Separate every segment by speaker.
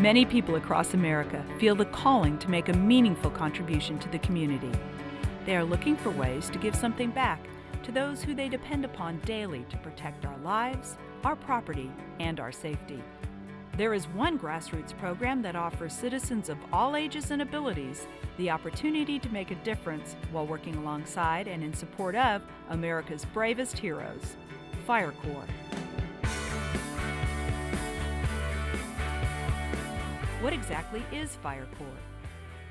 Speaker 1: Many people across America feel the calling to make a meaningful contribution to the community. They are looking for ways to give something back to those who they depend upon daily to protect our lives, our property, and our safety. There is one grassroots program that offers citizens of all ages and abilities the opportunity to make a difference while working alongside and in support of America's bravest heroes, Fire Corps. What exactly is Fire Corps?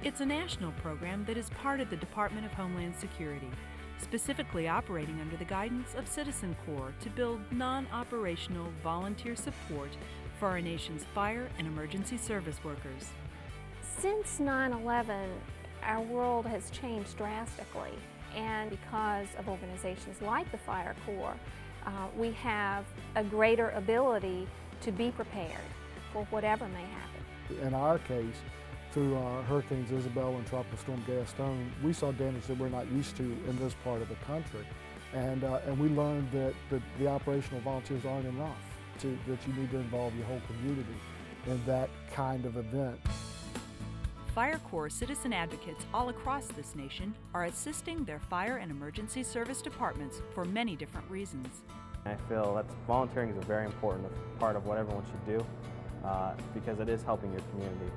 Speaker 1: It's a national program that is part of the Department of Homeland Security, specifically operating under the guidance of Citizen Corps to build non operational volunteer support for our nation's fire and emergency service workers.
Speaker 2: Since 9 11, our world has changed drastically, and because of organizations like the Fire Corps, uh, we have a greater ability to be prepared for whatever may happen.
Speaker 3: In our case, through uh, Hurricanes Isabel and Tropical Storm Gaston, we saw damage that we're not used to in this part of the country. And, uh, and we learned that the, the operational volunteers aren't enough, to, that you need to involve your whole community in that kind of event.
Speaker 1: Fire Corps citizen advocates all across this nation are assisting their fire and emergency service departments for many different reasons.
Speaker 4: I feel that volunteering is a very important part of what everyone should do uh, because it is helping your community.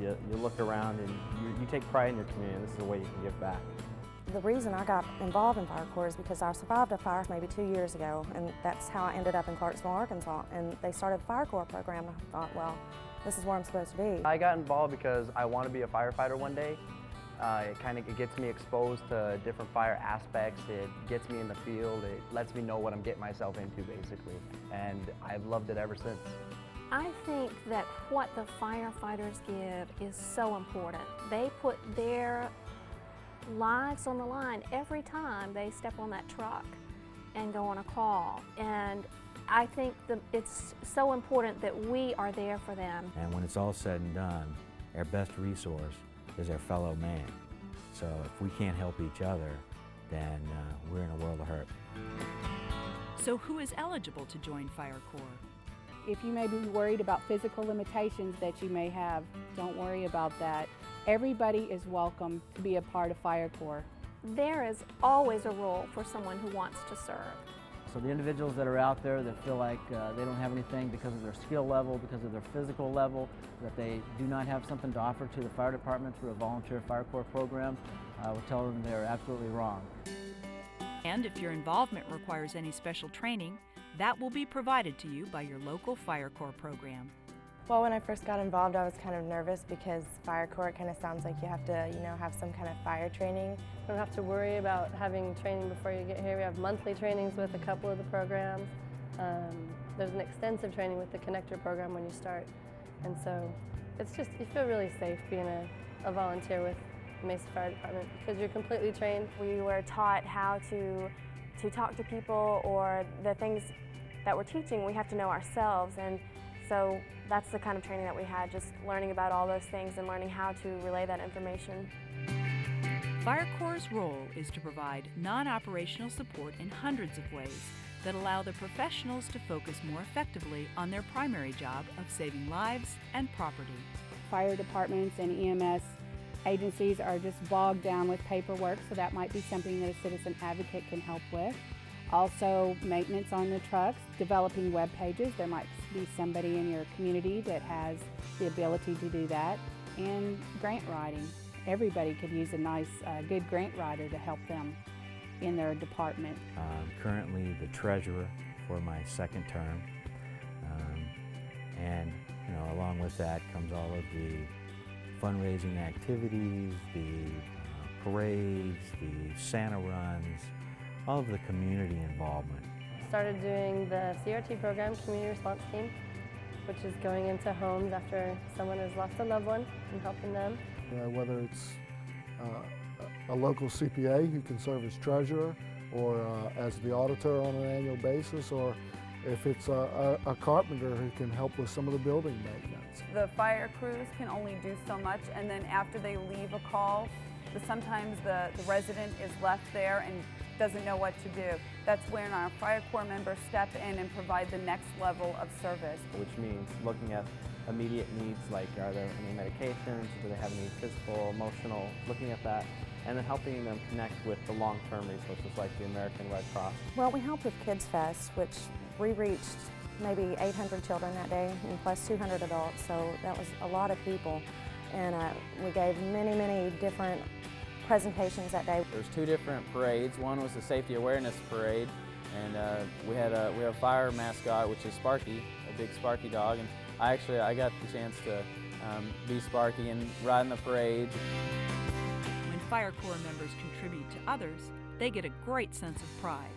Speaker 4: You, you look around and you, you take pride in your community this is a way you can give back.
Speaker 5: The reason I got involved in Fire Corps is because I survived a fire maybe two years ago and that's how I ended up in Clarksville, Arkansas and they started a Fire Corps program and I thought, well, this is where I'm supposed to be.
Speaker 6: I got involved because I want to be a firefighter one day. Uh, it kind of gets me exposed to different fire aspects. It gets me in the field. It lets me know what I'm getting myself into, basically. And I've loved it ever since.
Speaker 2: I think that what the firefighters give is so important. They put their lives on the line every time they step on that truck and go on a call. And I think that it's so important that we are there for them.
Speaker 7: And when it's all said and done, our best resource is our fellow man. So if we can't help each other, then uh, we're in a world of hurt.
Speaker 1: So who is eligible to join Fire Corps?
Speaker 8: If you may be worried about physical limitations that you may have, don't worry about that. Everybody is welcome to be a part of Fire Corps.
Speaker 2: There is always a role for someone who wants to serve.
Speaker 9: So the individuals that are out there that feel like uh, they don't have anything because of their skill level, because of their physical level, that they do not have something to offer to the fire department through a volunteer fire corps program, I will tell them they're absolutely wrong.
Speaker 1: And if your involvement requires any special training, that will be provided to you by your local Fire Corps program.
Speaker 5: Well, when I first got involved, I was kind of nervous because Fire Corps kind of sounds like you have to, you know, have some kind of fire training.
Speaker 10: You don't have to worry about having training before you get here. We have monthly trainings with a couple of the programs. Um, there's an extensive training with the connector program when you start. And so it's just, you feel really safe being a, a volunteer with the Mesa Fire Department because you're completely trained.
Speaker 5: We were taught how to, to talk to people or the things that we're teaching, we have to know ourselves. And so that's the kind of training that we had, just learning about all those things and learning how to relay that information.
Speaker 1: Fire Corps' role is to provide non-operational support in hundreds of ways that allow the professionals to focus more effectively on their primary job of saving lives and property.
Speaker 8: Fire departments and EMS agencies are just bogged down with paperwork, so that might be something that a citizen advocate can help with. Also, maintenance on the trucks, developing web pages. There might be somebody in your community that has the ability to do that. And grant writing. Everybody could use a nice, uh, good grant writer to help them in their department.
Speaker 7: I'm currently the treasurer for my second term. Um, and, you know, along with that comes all of the fundraising activities, the uh, parades, the Santa runs, all of the community involvement.
Speaker 10: Started doing the CRT program, Community Response Team, which is going into homes after someone has lost a loved one and helping them.
Speaker 3: Uh, whether it's uh, a local CPA who can serve as treasurer or uh, as the auditor on an annual basis or if it's a, a, a, carpenter who can help with some of the building maintenance.
Speaker 11: The fire crews can only do so much and then after they leave a call, the, sometimes the, the resident is left there and doesn't know what to do. That's when our fire corps members step in and provide the next level of service.
Speaker 4: Which means looking at immediate needs like are there any medications, do they have any physical, emotional, looking at that, and then helping them connect with the long-term resources like the American Red Cross.
Speaker 12: Well, we helped with Kids Fest, which we reached maybe 800 children that day and plus 200 adults, so that was a lot of people. And uh, we gave many, many different presentations that day.
Speaker 13: There's two different parades. One was the safety awareness parade, and uh, we had a we have a fire mascot, which is Sparky, a big Sparky dog. And I actually I got the chance to um, be Sparky and ride in the parade.
Speaker 1: When Fire Corps members contribute to others, they get a great sense of pride.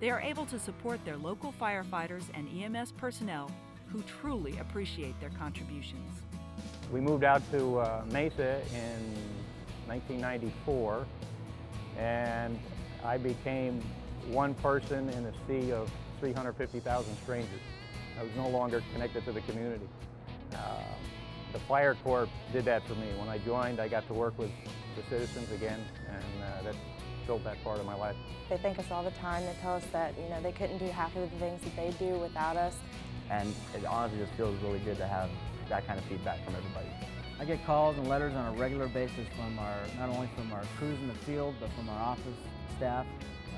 Speaker 1: They are able to support their local firefighters and EMS personnel who truly appreciate their contributions.
Speaker 14: We moved out to uh, Mesa in 1994 and I became one person in a sea of 350,000 strangers. I was no longer connected to the community. Uh, the Fire Corps did that for me. When I joined, I got to work with the citizens again, and uh, that built that part of my life.
Speaker 12: They thank us all the time. They tell us that you know they couldn't do half of the things that they do without us.
Speaker 6: And it honestly just feels really good to have that kind of feedback from everybody.
Speaker 9: I get calls and letters on a regular basis from our, not only from our crews in the field, but from our office staff.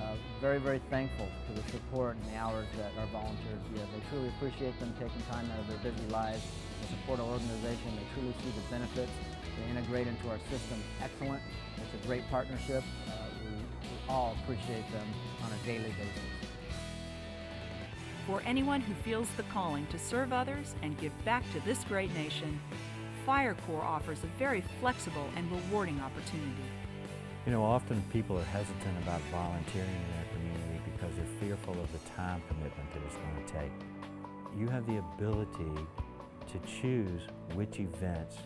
Speaker 9: Uh, very, very thankful for the support and the hours that our volunteers give. They truly appreciate them taking time out of their busy lives to support our organization. They truly see the benefits. They integrate into our system excellent. It's a great partnership. Uh, we, we all appreciate them on a daily basis.
Speaker 1: For anyone who feels the calling to serve others and give back to this great nation, Fire Corps offers a very flexible and rewarding opportunity.
Speaker 7: You know, often people are hesitant about volunteering in their community because they're fearful of the time commitment that it's going to take. You have the ability to choose which events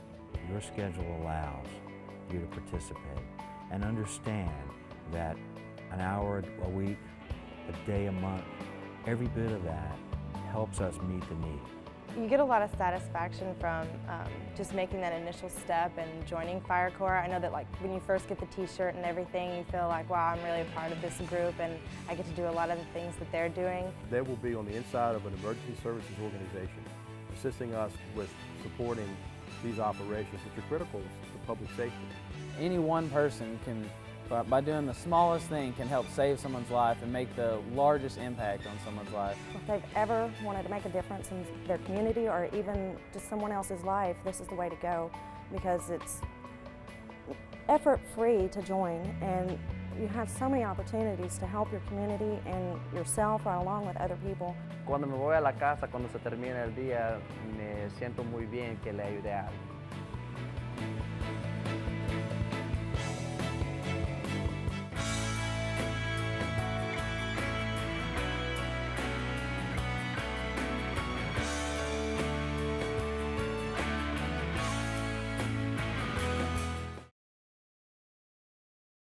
Speaker 7: your schedule allows you to participate and understand that an hour a week, a day a month, every bit of that helps us meet the need.
Speaker 5: You get a lot of satisfaction from um, just making that initial step and joining Fire Corps. I know that like when you first get the t-shirt and everything, you feel like, wow, I'm really a part of this group and I get to do a lot of the things that they're doing.
Speaker 15: They will be on the inside of an emergency services organization, assisting us with supporting these operations, which are critical to public safety.
Speaker 13: Any one person can by doing the smallest thing can help save someone's life and make the largest impact on someone's life.
Speaker 12: If they've ever wanted to make a difference in their community or even just someone else's life, this is the way to go because it's effort-free to join and you have so many opportunities to help your community and yourself or along with other people.
Speaker 6: Cuando me voy a la casa, cuando se termina el día, me siento muy bien que le ayudé a alguien.